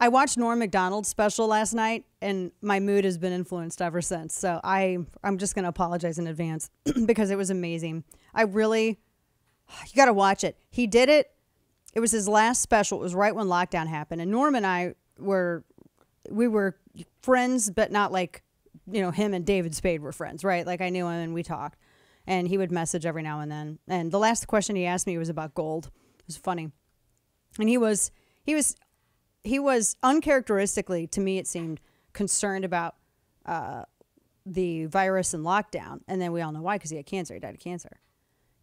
I watched Norm Macdonald's special last night, and my mood has been influenced ever since. So I I'm just gonna apologize in advance because it was amazing. I really, you got to watch it. He did it. It was his last special. It was right when lockdown happened, and Norm and I were we were friends, but not like you know him and David Spade were friends, right? Like I knew him and we talked, and he would message every now and then. And the last question he asked me was about gold. It was funny, and he was he was he was uncharacteristically to me it seemed concerned about uh, the virus and lockdown, and then we all know why because he had cancer. He died of cancer.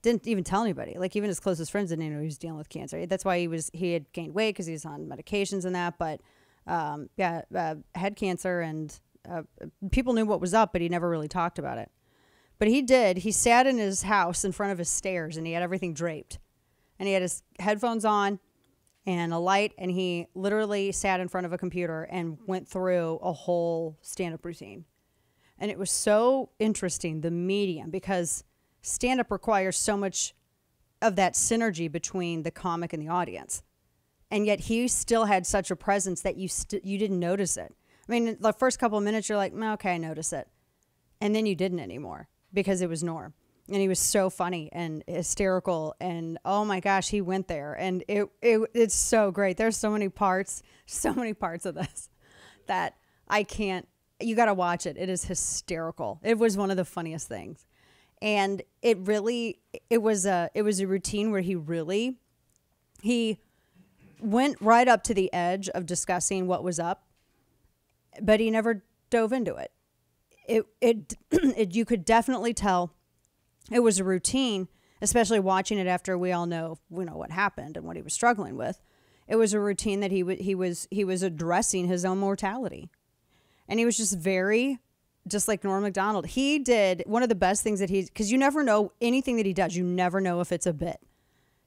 Didn't even tell anybody. Like even his closest friends didn't know he was dealing with cancer. That's why he was he had gained weight because he was on medications and that. But um, yeah, uh, had cancer and uh, people knew what was up, but he never really talked about it. But he did. He sat in his house in front of his stairs and he had everything draped. And he had his headphones on and a light and he literally sat in front of a computer and went through a whole stand-up routine. And it was so interesting the medium because stand-up requires so much of that synergy between the comic and the audience. And yet he still had such a presence that you st- you didn't notice it. I mean, the first couple of minutes you're like, "Mm, "Okay, I notice it." And then you didn't anymore because it was Norm and he was so funny and hysterical and oh my gosh he went there. And it, it it's so great. There's so many parts so many parts of this that i can't you got to watch it. It is hysterical. It was one of the funniest things. And it really it was a it was a routine where he really he went right up to the edge of discussing what was up but he never dove into it. It it, it you could definitely tell it was a routine, especially watching it after we all know you know what happened and what he was struggling with. It was a routine that he w- he was he was addressing his own mortality, and he was just very, just like Norm Macdonald. He did one of the best things that he because you never know anything that he does. You never know if it's a bit.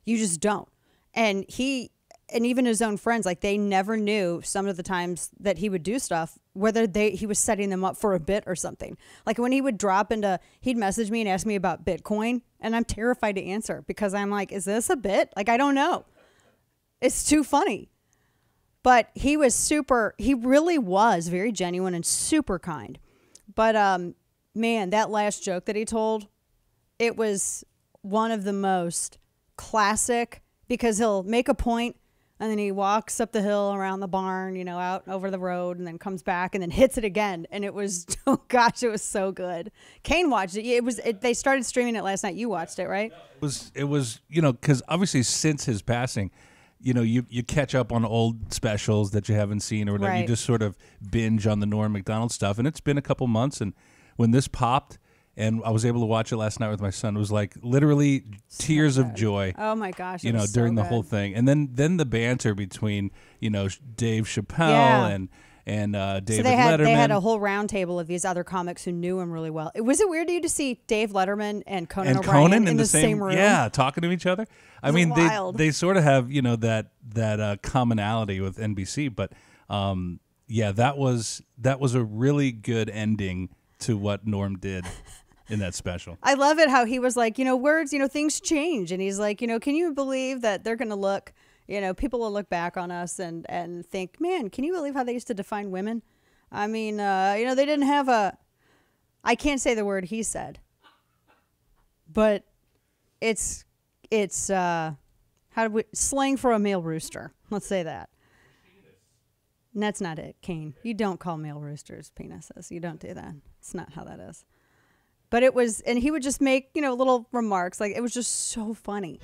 You just don't. And he and even his own friends like they never knew some of the times that he would do stuff whether they he was setting them up for a bit or something. Like when he would drop into he'd message me and ask me about bitcoin and i'm terrified to answer because i'm like is this a bit? Like i don't know. It's too funny. But he was super he really was very genuine and super kind. But um man that last joke that he told it was one of the most classic because he'll make a point and then he walks up the hill around the barn, you know, out over the road, and then comes back and then hits it again. And it was, oh gosh, it was so good. Kane watched it. It was. It, they started streaming it last night. You watched it, right? It was it was you know because obviously since his passing, you know you you catch up on old specials that you haven't seen or whatever. You just sort of binge on the Norm Macdonald stuff, and it's been a couple months. And when this popped, and I was able to watch it last night with my son, it was like literally tears of joy. Oh my gosh, you know so during the good. whole thing, and then then the banter between you know Dave Chappelle Yeah. and and uh, David so they had Letterman. they had a whole round table of these other comics who knew him really well. Was it weird to you to see Dave Letterman and Conan and O'Brien Conan in, the, same, room? Yeah, talking to each other. I mean, wild. they they sort of have you know that that uh, commonality with NBC, but um, yeah, that was that was a really good ending to what Norm did in that special. I love it how he was like, you know, words, you know, things change, and he's like, you know, can you believe that they're going to look, you know, people will look back on us and and think, man, can you believe how they used to define women? I mean, uh, you know, they didn't have a. I can't say the word he said, but it's it's uh, how do we slang for a male rooster? Let's say that. That's not it, Kane. You don't call male roosters penises. You don't do that. It's not how that is. But it was, and he would just make, you know, little remarks. Like, it was just so funny.